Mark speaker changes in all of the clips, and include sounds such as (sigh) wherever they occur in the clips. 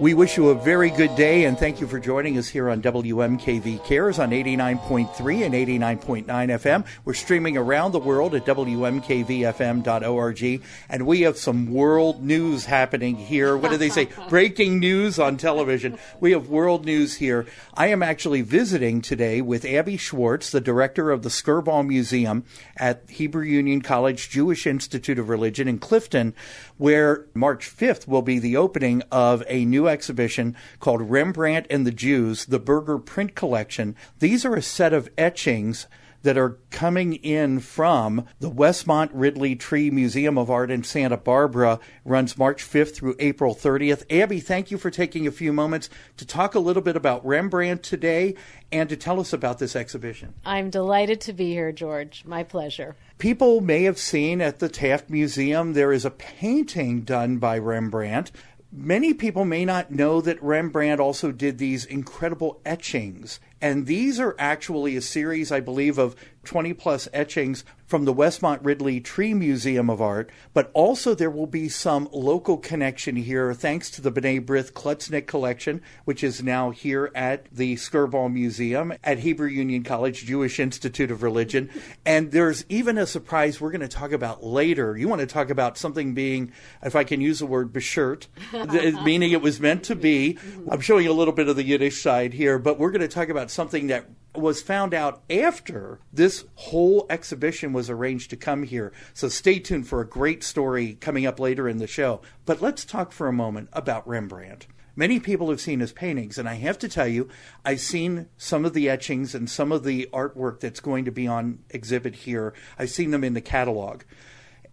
Speaker 1: We wish you a very good day and thank you for joining us here on WMKV Cares on 89.3 and 89.9 FM. We're streaming around the world at WMKVFM.org and we have some world news happening here. What do they say? (laughs) Breaking news on television. We have world news here. I am actually visiting today with Abby Schwartz, the director of the Skirball Museum at Hebrew Union College Jewish Institute of Religion in Clifton, where March 5th will be the opening of a new exhibition called Rembrandt and the Jews, the Berger Print Collection. These are a set of etchings that are coming in from the Westmont Ridley Tree Museum of Art in Santa Barbara runs March 5th through April 30th. Abby, thank you for taking a few moments to talk a little bit about Rembrandt today and to tell us about this exhibition.
Speaker 2: I'm delighted to be here, George. My pleasure.
Speaker 1: People may have seen at the Taft Museum there is a painting done by Rembrandt Many people may not know that Rembrandt also did these incredible etchings. And these are actually a series, I believe, of 20 plus etchings from the Westmont Ridley Tree Museum of Art, but also there will be some local connection here thanks to the B'nai B'rith Klutznick collection, which is now here at the Skirball Museum at Hebrew Union College Jewish Institute of Religion. And there's even a surprise we're going to talk about later. You want to talk about something being, if I can use the word beshert, (laughs) meaning it was meant to be. I'm showing a little bit of the Yiddish side here, but we're going to talk about something that was found out after this whole exhibition was arranged to come here. So stay tuned for a great story coming up later in the show. But let's talk for a moment about Rembrandt. Many people have seen his paintings, and I have to tell you, I've seen some of the etchings and some of the artwork that's going to be on exhibit here. I've seen them in the catalog.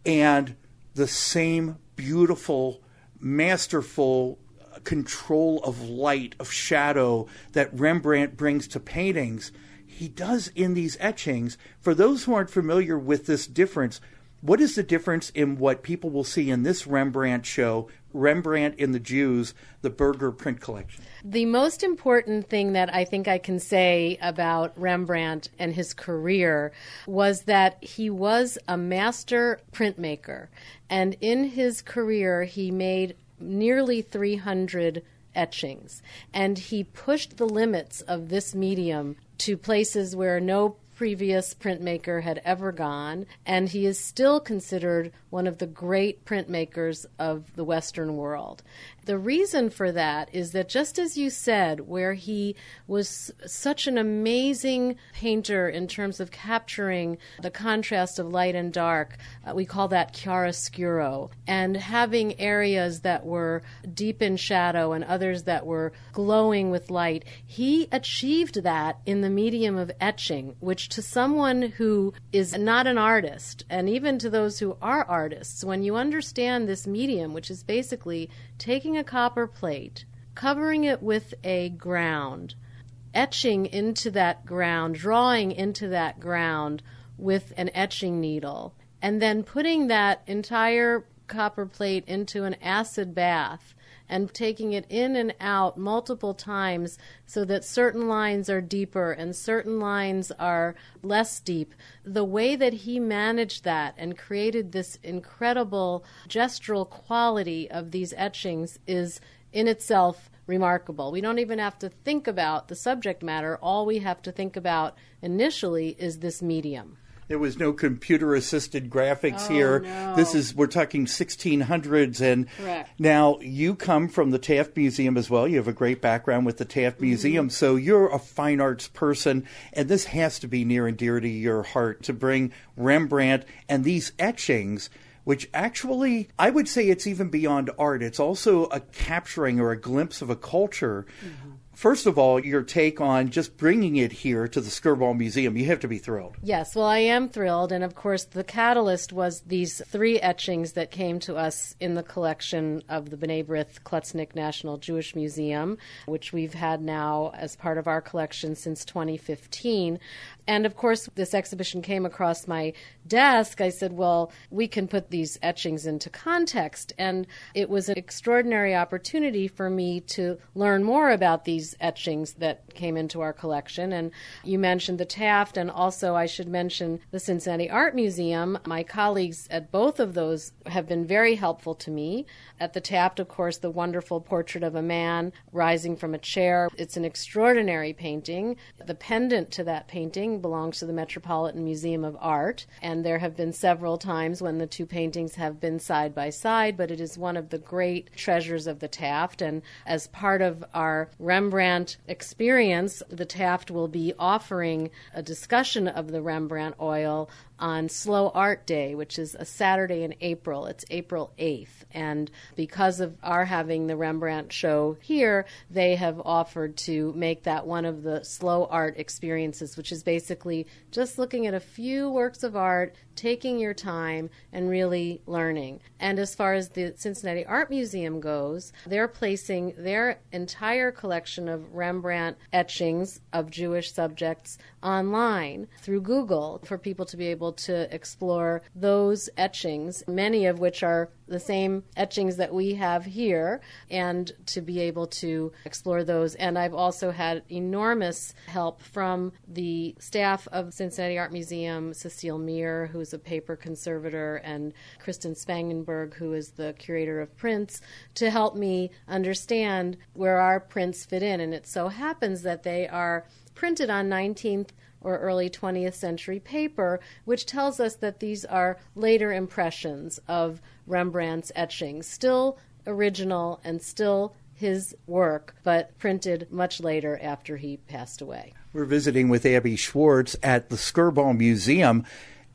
Speaker 1: And the same beautiful, masterful control of light, of shadow that Rembrandt brings to paintings, he does in these etchings. For those who aren't familiar with this difference, what is the difference in what people will see in this Rembrandt show, Rembrandt in the Jews, the Berger print collection?
Speaker 2: The most important thing that I think I can say about Rembrandt and his career was that he was a master printmaker. And in his career, he made nearly 300 etchings. And he pushed the limits of this medium to places where no previous printmaker had ever gone, and he is still considered one of the great printmakers of the Western world. The reason for that is that, just as you said, where he was such an amazing painter in terms of capturing the contrast of light and dark, uh, we call that chiaroscuro, and having areas that were deep in shadow and others that were glowing with light, he achieved that in the medium of etching, which to someone who is not an artist, and even to those who are artists, when you understand this medium, which is basically taking a copper plate, covering it with a ground, etching into that ground, drawing into that ground with an etching needle, and then putting that entire copper plate into an acid bath and taking it in and out multiple times so that certain lines are deeper and certain lines are less deep. The way that he managed that and created this incredible gestural quality of these etchings is in itself remarkable. We don't even have to think about the subject matter. All we have to think about initially is this medium.
Speaker 1: There was no computer assisted graphics
Speaker 2: oh,
Speaker 1: here.
Speaker 2: No.
Speaker 1: This is we're talking 1600s and
Speaker 2: Correct.
Speaker 1: now you come from the Taft Museum as well. You have a great background with the Taft
Speaker 2: Mm-hmm.
Speaker 1: Museum. So you're a fine arts person and this has to be near and dear to your heart to bring Rembrandt and these etchings which actually I would say it's even beyond art. It's also a capturing or a glimpse of a culture.
Speaker 2: Mm-hmm.
Speaker 1: First of all, your take on just bringing it here to the Skirball Museum. You have to be thrilled.
Speaker 2: Yes, well, I am thrilled. And of course, the catalyst was these three etchings that came to us in the collection of the B'nai B'rith Klutznick National Jewish Museum, which we've had now as part of our collection since 2015. And of course, this exhibition came across my desk. I said, well, we can put these etchings into context. And it was an extraordinary opportunity for me to learn more about these these etchings that came into our collection. And you mentioned the Taft, and also I should mention the Cincinnati Art Museum. My colleagues at both of those have been very helpful to me. At the Taft, of course, the wonderful portrait of a man rising from a chair. It's an extraordinary painting. The pendant to that painting belongs to the Metropolitan Museum of Art, and there have been several times when the two paintings have been side by side, but it is one of the great treasures of the Taft. And as part of our Rembrandt experience, the Taft will be offering a discussion of the Rembrandt oil on Slow Art Day, which is a Saturday in April. It's April 8th. And because of our having the Rembrandt show here, they have offered to make that one of the slow art experiences, which is basically just looking at a few works of art, taking your time, and really learning. And as far as the Cincinnati Art Museum goes, they're placing their entire collection of Rembrandt etchings of Jewish subjects online through Google for people to be able to explore those etchings, many of which are the same etchings that we have here, and to be able to explore those. And I've also had enormous help from the staff of Cincinnati Art Museum, Cecile Mear, who's a paper conservator, and Kristin Spangenberg, who is the curator of prints, to help me understand where our prints fit in. And it so happens that they are printed on 19th or early 20th century paper, which tells us that these are later impressions of Rembrandt's etchings, still original and still his work, but printed much later after he passed away.
Speaker 1: We're visiting with Abby Schwartz at the Skirball Museum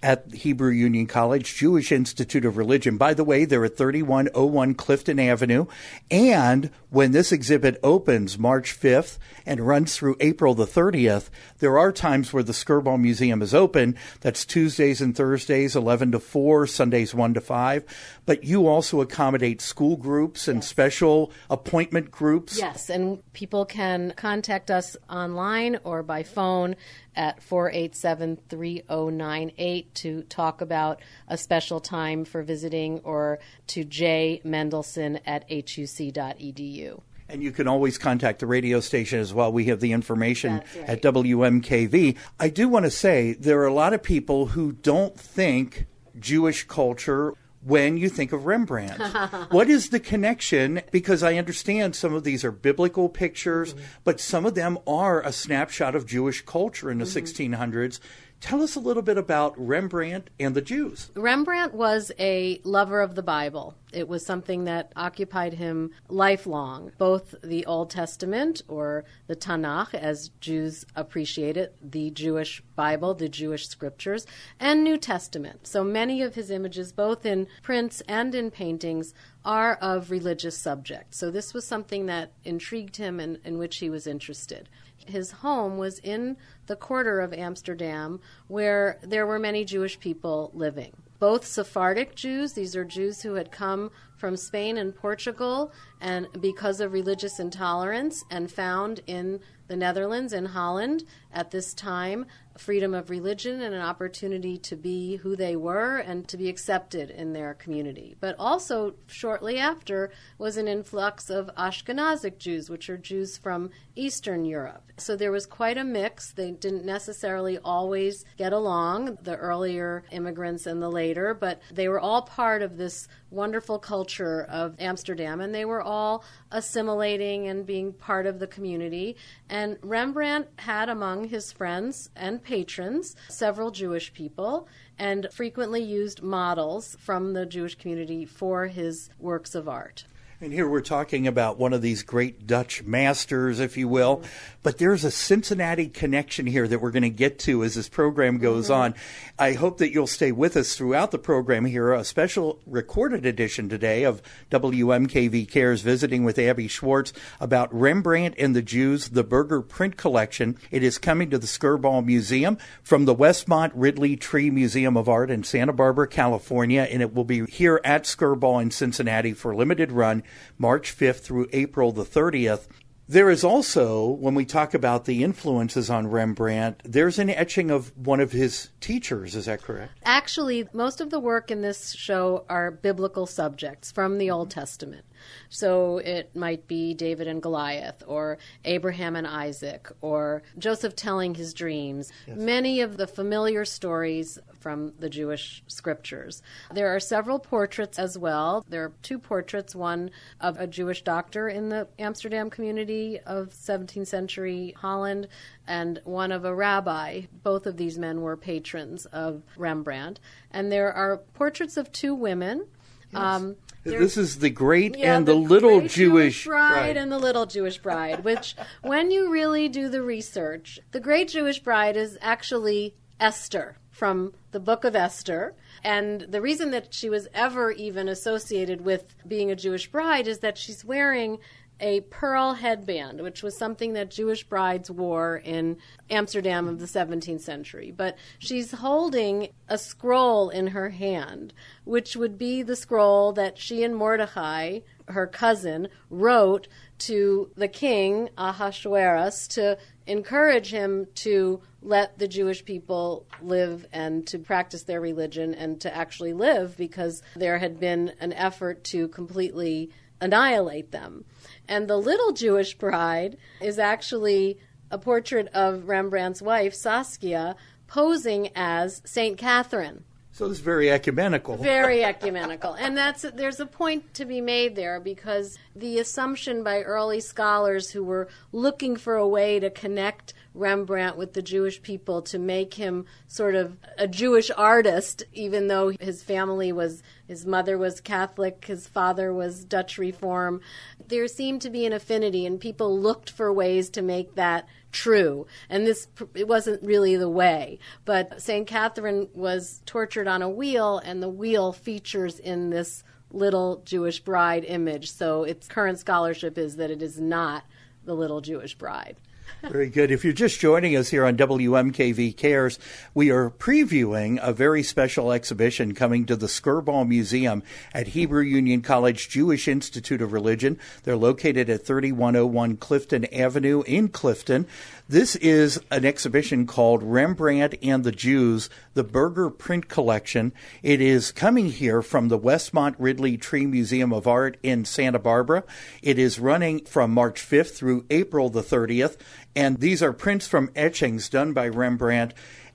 Speaker 1: at Hebrew Union College, Jewish Institute of Religion. By the way, they're at 3101 Clifton Avenue. And when this exhibit opens March 5th and runs through April the 30th, there are times where the Skirball Museum is open. That's Tuesdays and Thursdays, 11 to 4, Sundays, 1 to 5. But you also accommodate school groups and yes. special appointment groups.
Speaker 2: Yes, and people can contact us online or by phone at 487 3098 to talk about a special time for visiting or to jmendelson at huc.edu.
Speaker 1: And you can always contact the radio station as well. We have the information right. at WMKV. I do want to say there are a lot of people who don't think Jewish culture when you think of Rembrandt. (laughs) what is the connection? Because I understand some of these are biblical pictures, mm-hmm. but some of them are a snapshot of Jewish culture in the mm-hmm. 1600s. Tell us a little bit about Rembrandt and the Jews.
Speaker 2: Rembrandt was a lover of the Bible. It was something that occupied him lifelong, both the Old Testament or the Tanakh, as Jews appreciate it, the Jewish Bible, the Jewish scriptures, and New Testament. So many of his images, both in prints and in paintings, are of religious subjects. So this was something that intrigued him and in which he was interested. His home was in the quarter of Amsterdam where there were many Jewish people living. Both Sephardic Jews, these are Jews who had come from Spain and Portugal and because of religious intolerance and found in the Netherlands and Holland at this time freedom of religion and an opportunity to be who they were and to be accepted in their community. But also, shortly after, was an influx of Ashkenazic Jews, which are Jews from Eastern Europe. So there was quite a mix. They didn't necessarily always get along, the earlier immigrants and the later, but they were all part of this wonderful culture of Amsterdam, and they were all assimilating and being part of the community. And Rembrandt had among his friends and patrons several Jewish people and frequently used models from the Jewish community for his works of art.
Speaker 1: And here we're talking about one of these great Dutch masters, if you will. Mm-hmm. But there's a Cincinnati connection here that we're going to get to as this program goes mm-hmm. on. I hope that you'll stay with us throughout the program here. A special recorded edition today of WMKV Cares visiting with Abby Schwartz about Rembrandt and the Jews, the Berger print collection. It is coming to the Skirball Museum from the Westmont Ridley Tree Museum of Art in Santa Barbara, California. And it will be here at Skirball in Cincinnati for a limited run March 5th through April the 30th. There is also, when we talk about the influences on Rembrandt, there's an etching of one of his teachers. Is that correct?
Speaker 2: Actually, most of the work in this show are biblical subjects from the Old Testament. So it might be David and Goliath, or Abraham and Isaac, or Joseph telling his dreams. Yes. Many of the familiar stories from the Jewish scriptures. There are several portraits as well. There are two portraits one of a Jewish doctor in the Amsterdam community of 17th century Holland, and one of a rabbi. Both of these men were patrons of Rembrandt. And there are portraits of two women.
Speaker 1: Yes. Um, this is the great yeah, and the, the little Jewish,
Speaker 2: Jewish bride, bride and the little Jewish bride, which, when you really do the research, the great Jewish bride is actually Esther from the book of Esther. And the reason that she was ever even associated with being a Jewish bride is that she's wearing a pearl headband, which was something that Jewish brides wore in Amsterdam of the 17th century. But she's holding a scroll in her hand, which would be the scroll that she and Mordecai, her cousin, wrote to the king, Ahasuerus, to encourage him to let the Jewish people live and to practice their religion and to actually live because there had been an effort to completely annihilate them. And the little Jewish bride is actually a portrait of Rembrandt's wife, Saskia, posing as St. Catherine.
Speaker 1: So it's very ecumenical.
Speaker 2: Very (laughs) ecumenical. and that's there's a point to be made there because the assumption by early scholars who were looking for a way to connect Rembrandt with the Jewish people to make him sort of a Jewish artist even though his family was his mother was Catholic, his father was Dutch Reform. There seemed to be an affinity and people looked for ways to make that true. And this it wasn't really the way. But St. Catherine was tortured on a wheel, and the wheel features in this little Jewish bride image. So its current scholarship is that it is not the little Jewish bride.
Speaker 1: Very good. If you're just joining us here on WMKV Cares, we are previewing a very special exhibition coming to the Skirball Museum at Hebrew Union College Jewish Institute of Religion. They're located at 3101 Clifton Avenue in Clifton. This is an exhibition called Rembrandt and the Jews, the Berger Print Collection. It is coming here from the Westmont Ridley Tree Museum of Art in Santa Barbara. It is running from March 5th through April the 30th, and these are prints from etchings done by Rembrandt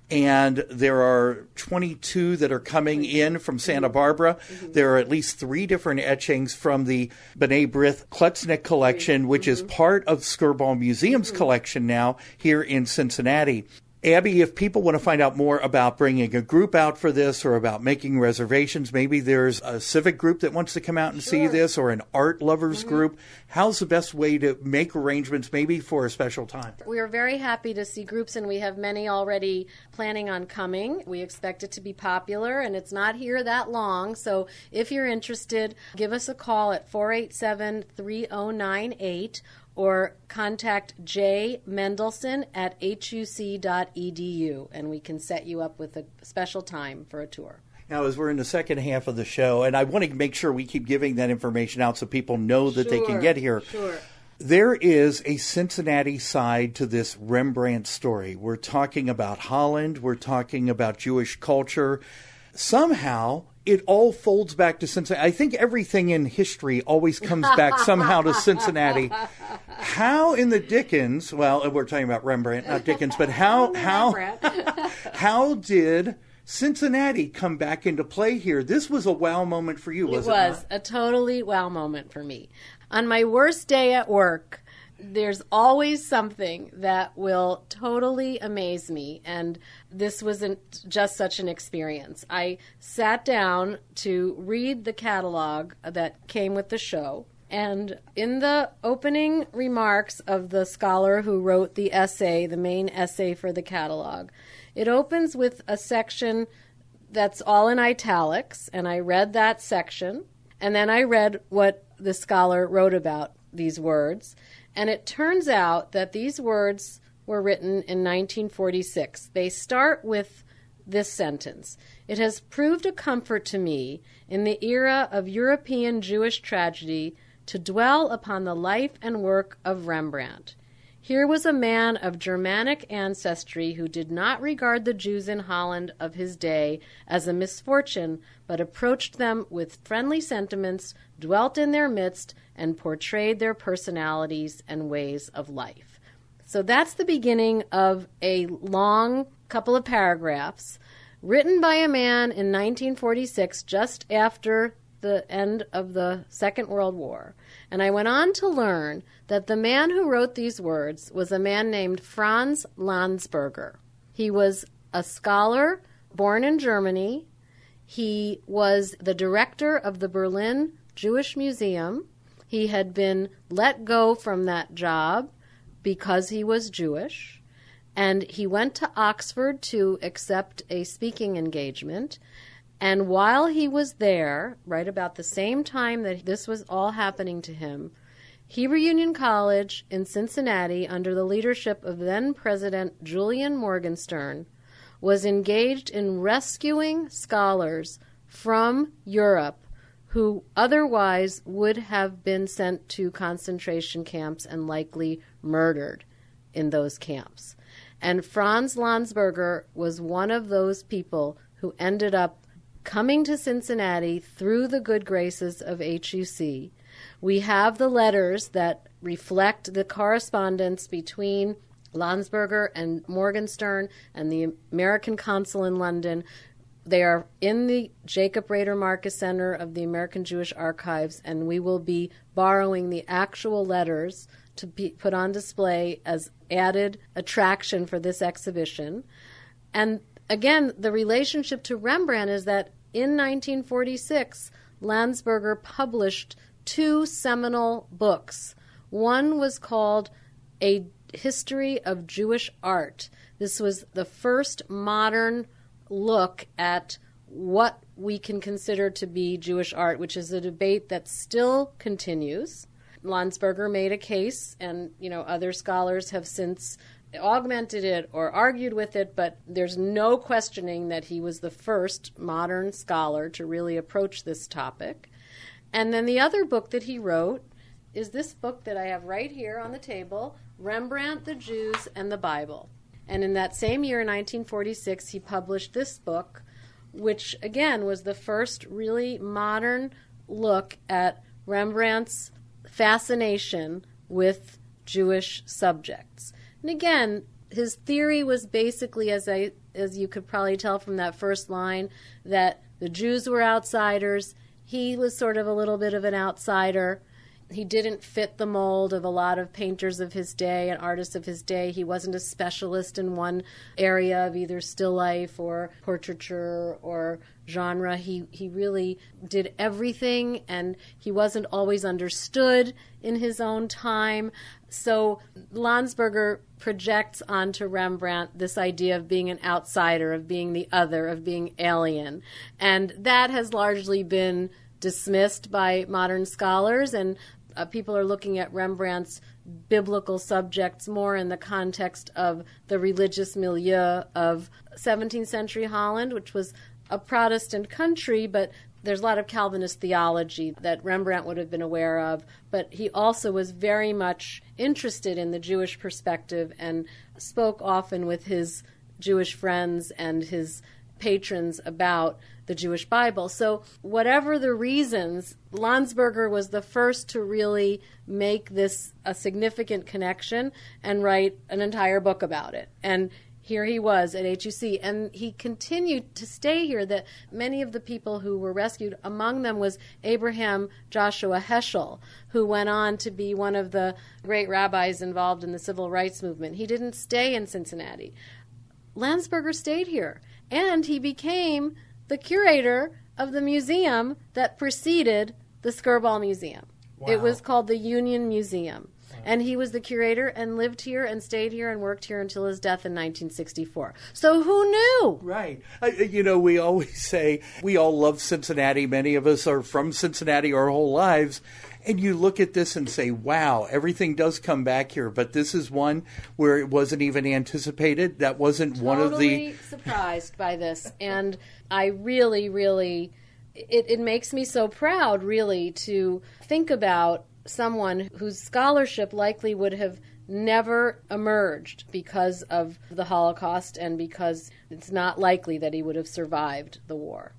Speaker 1: and there are 22 that are coming in from Santa Barbara. Mm-hmm. There are at least three different etchings from the B'nai B'rith Klutznick collection, which mm-hmm. is part of Skirball Museum's mm-hmm. collection now here in Cincinnati. Abby, if people want to find out more about bringing a group out for this or about making reservations, maybe there's a civic group that wants to come out and sure. see this or an art lovers mm-hmm. group. How's the best way to make arrangements maybe for a special time?
Speaker 2: We are very happy to see groups, and we have many already planning on coming. We expect it to be popular, and it's not here that long. So if you're interested, give us a call at 487 3098 or contact J Mendelson at huc.edu and we can set you up with a special time for a tour.
Speaker 1: Now, as we're in the second half of the show, and I want to make sure we keep giving that information out so people know that sure, they can get here.
Speaker 2: Sure.
Speaker 1: There is a Cincinnati side to this Rembrandt story. We're talking about Holland, we're talking about Jewish culture. Somehow, it all folds back to Cincinnati. I think everything in history always comes back somehow to Cincinnati. How in the Dickens? Well, we're talking about Rembrandt, not Dickens, but how (laughs) how (laughs) how did Cincinnati come back into play here? This was a wow moment for you, was
Speaker 2: it? Was it a totally wow moment for me. On my worst day at work, there's always something that will totally amaze me. And this wasn't just such an experience. I sat down to read the catalog that came with the show. And in the opening remarks of the scholar who wrote the essay, the main essay for the catalog, it opens with a section that's all in italics. And I read that section. And then I read what the scholar wrote about these words. And it turns out that these words were written in 1946. They start with this sentence It has proved a comfort to me in the era of European Jewish tragedy to dwell upon the life and work of Rembrandt. Here was a man of Germanic ancestry who did not regard the Jews in Holland of his day as a misfortune, but approached them with friendly sentiments, dwelt in their midst, and portrayed their personalities and ways of life. So that's the beginning of a long couple of paragraphs written by a man in 1946, just after the end of the Second World War. And I went on to learn that the man who wrote these words was a man named Franz Landsberger. He was a scholar born in Germany. He was the director of the Berlin Jewish Museum. He had been let go from that job because he was Jewish. And he went to Oxford to accept a speaking engagement. And while he was there, right about the same time that this was all happening to him, Hebrew Union College in Cincinnati, under the leadership of then President Julian Morgenstern, was engaged in rescuing scholars from Europe who otherwise would have been sent to concentration camps and likely murdered in those camps. And Franz Landsberger was one of those people who ended up coming to Cincinnati through the good graces of HUC. We have the letters that reflect the correspondence between Landsberger and Morgenstern and the American consul in London. They are in the Jacob Rader Marcus Center of the American Jewish Archives, and we will be borrowing the actual letters to be put on display as added attraction for this exhibition. And again, the relationship to Rembrandt is that in 1946, Landsberger published two seminal books. One was called A History of Jewish Art. This was the first modern look at what we can consider to be Jewish art, which is a debate that still continues. Landsberger made a case, and you know other scholars have since augmented it or argued with it, but there's no questioning that he was the first modern scholar to really approach this topic. And then the other book that he wrote is this book that I have right here on the table Rembrandt, the Jews, and the Bible. And in that same year, 1946, he published this book, which again was the first really modern look at Rembrandt's fascination with Jewish subjects. And again, his theory was basically, as I as you could probably tell from that first line, that the Jews were outsiders. He was sort of a little bit of an outsider. He didn't fit the mold of a lot of painters of his day and artists of his day. He wasn't a specialist in one area of either still life or portraiture or genre. He he really did everything and he wasn't always understood in his own time. So Landsberger projects onto Rembrandt this idea of being an outsider, of being the other, of being alien. And that has largely been dismissed by modern scholars, and uh, people are looking at Rembrandt's biblical subjects more in the context of the religious milieu of 17th century Holland, which was a Protestant country, but there's a lot of Calvinist theology that Rembrandt would have been aware of, but he also was very much interested in the Jewish perspective and spoke often with his Jewish friends and his patrons about the Jewish Bible. So, whatever the reasons, Landsberger was the first to really make this a significant connection and write an entire book about it. And here he was at HUC, and he continued to stay here. That many of the people who were rescued, among them was Abraham Joshua Heschel, who went on to be one of the great rabbis involved in the civil rights movement. He didn't stay in Cincinnati. Landsberger stayed here, and he became the curator of the museum that preceded the Skirball Museum. Wow. It was called the Union Museum. And he was the curator and lived here and stayed here and worked here until his death in 1964. So who knew?
Speaker 1: Right. Uh, you know, we always (laughs) say we all love Cincinnati. Many of us are from Cincinnati our whole lives. And you look at this and say, wow, everything does come back here. But this is one where it wasn't even anticipated. That wasn't
Speaker 2: totally
Speaker 1: one of the.
Speaker 2: surprised by this. And I really, really it, it makes me so proud, really, to think about someone whose scholarship likely would have never emerged because of the Holocaust and because it's not likely that he would have survived the war.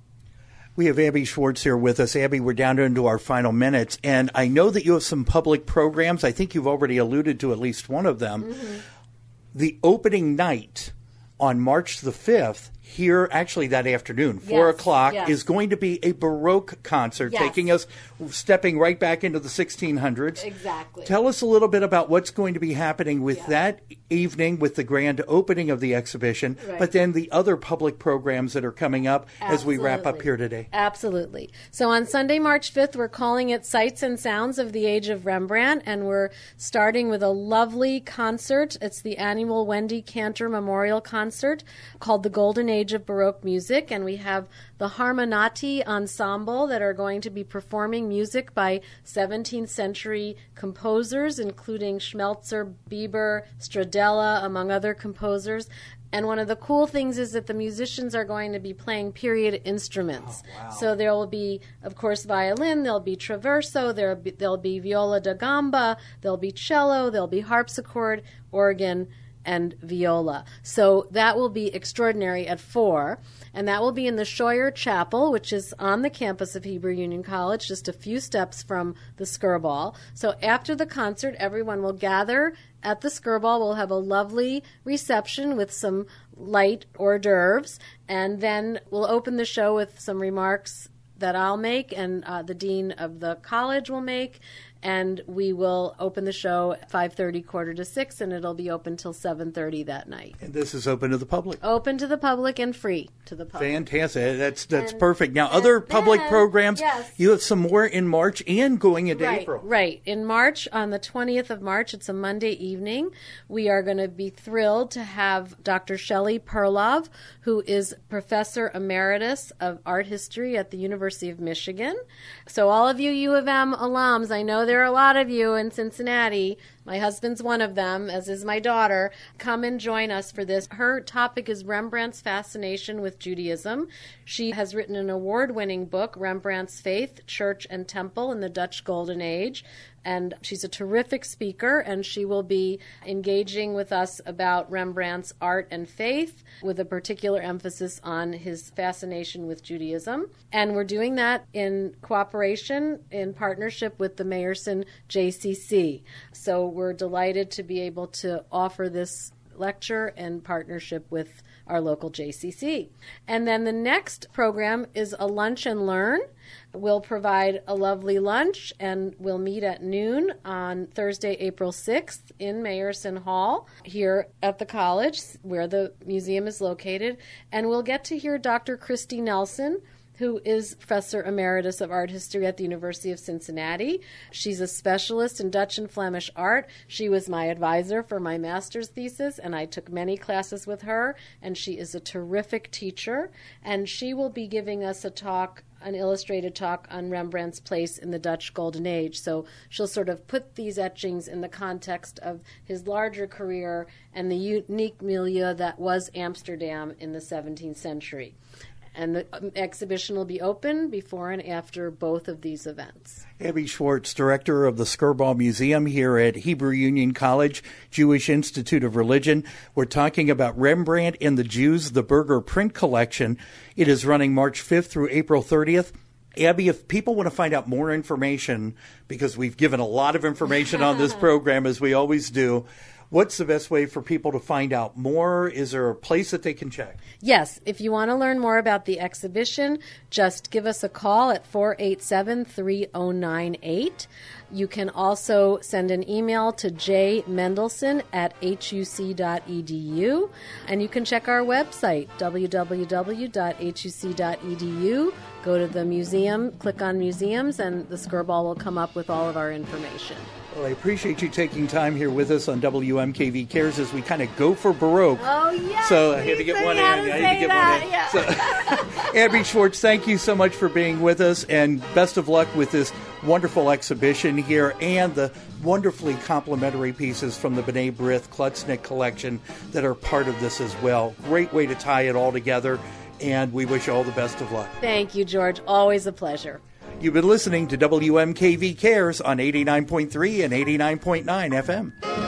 Speaker 1: We have Abby Schwartz here with us. Abby, we're down into our final minutes, and I know that you have some public programs. I think you've already alluded to at least one of them. Mm-hmm. The opening night on March the 5th here actually that afternoon, four o'clock,
Speaker 2: yes.
Speaker 1: is going to be a Baroque concert,
Speaker 2: yes.
Speaker 1: taking us stepping right back into the 1600s.
Speaker 2: Exactly.
Speaker 1: Tell us a little bit about what's going to be happening with that evening with the grand opening of the exhibition,
Speaker 2: right.
Speaker 1: but then the other public programs that are coming up
Speaker 2: Absolutely.
Speaker 1: as we wrap up here today.
Speaker 2: Absolutely. So on Sunday, March 5th, we're calling it Sights and Sounds of the Age of Rembrandt, and we're starting with a lovely concert. It's the annual Wendy Cantor Memorial Concert called The Golden Age of Baroque Music, and we have the Harmonati Ensemble that are going to be performing music by 17th century composers, including Schmelzer, Biber, Stradella, among other composers. And one of the cool things is that the musicians are going to be playing period instruments.
Speaker 1: Oh, wow.
Speaker 2: So there will be, of course, violin, there'll be traverso, there'll be, there'll be viola da gamba, there'll be cello, there'll be harpsichord, organ, and viola. So that will be extraordinary at four. And that will be in the Scheuer Chapel, which is on the campus of Hebrew Union College, just a few steps from the Skirball. So after the concert, everyone will gather at the Skirball. We'll have a lovely reception with some light hors d'oeuvres, and then we'll open the show with some remarks that I'll make and uh, the dean of the college will make and we will open the show at 5.30 quarter to 6 and it'll be open till 7.30 that night
Speaker 1: And this is open to the public.
Speaker 2: open to the public and free to the public
Speaker 1: Fantastic. That's that's
Speaker 2: And-
Speaker 1: perfect. Now, other public
Speaker 2: then-
Speaker 1: programs,
Speaker 2: yes.
Speaker 1: you have some more in March and going into
Speaker 2: Right,
Speaker 1: April.
Speaker 2: right. In March, on the 20th of March, it's a Monday evening. We are going to be thrilled to have Dr. Shelley Perlove, who is Professor Emeritus of Art History at the University of Michigan. So, all of you U of M alums, I know there are a lot of you in Cincinnati. My husband's one of them, as is my daughter. Come and join us for this. Her topic is Rembrandt's fascination with Judaism. She has written an award winning book, Rembrandt's Faith, Church, and Temple in the Dutch Golden Age. And she's a terrific speaker, and she will be engaging with us about Rembrandt's art and faith with a particular emphasis on his fascination with Judaism. And we're doing that in cooperation, in partnership with the Mayerson JCC. So we're delighted to be able to offer this lecture in partnership with our local JCC. And then the next program is a lunch and learn. We'll provide a lovely lunch and we'll meet at noon on Thursday, April 6th in Mayerson Hall here at the college where the museum is located. And we'll get to hear Dr. Kristi Nelson who is Professor Emeritus of Art History at the University of Cincinnati. She's a specialist in Dutch and Flemish art. She was my advisor for my master's thesis, and I took many classes with her, and she is a terrific teacher. And she will be giving us a talk an illustrated talk on Rembrandt's place in the Dutch Golden Age. So she'll sort of put these etchings in the context of his larger career and the unique milieu that was Amsterdam in the 17th century and the um, exhibition will be open before and after both of these events.
Speaker 1: Abby Schwartz, director of the Skirball Museum here at Hebrew Union College, Jewish Institute of Religion. We're talking about Rembrandt and the Jews, the Berger print collection. It is running March 5th through April 30th. Abby, if people want to find out more information, because we've given a lot of information on this (laughs) program, as we always do, what's the best way for people to find out more? Is there a place that they can check?
Speaker 2: Yes, if you want to learn more about the exhibition, just give us a call at 487 3098. You can also send an email to jmendelson at huc.edu. And you can check our website, www.huc.edu. Go to the museum, click on museums, and the Skirball will come up with all of our information.
Speaker 1: Well, I appreciate you taking time here with us on WMKV Cares as we kind of go for Baroque.
Speaker 2: Oh, yeah.
Speaker 1: So I had to get one in. I had to get one in. So, (laughs) Abby Schwartz, thank you so much for being with us, and best of luck with this wonderful exhibition here and the wonderfully complimentary pieces from the B'nai B'rith Klutznick collection that are part of this as well. Great way to tie it all together. and we wish you all the best of luck.
Speaker 2: Thank you, George. Always a pleasure.
Speaker 1: You've been listening to WMKV Cares on 89.3 and 89.9 FM.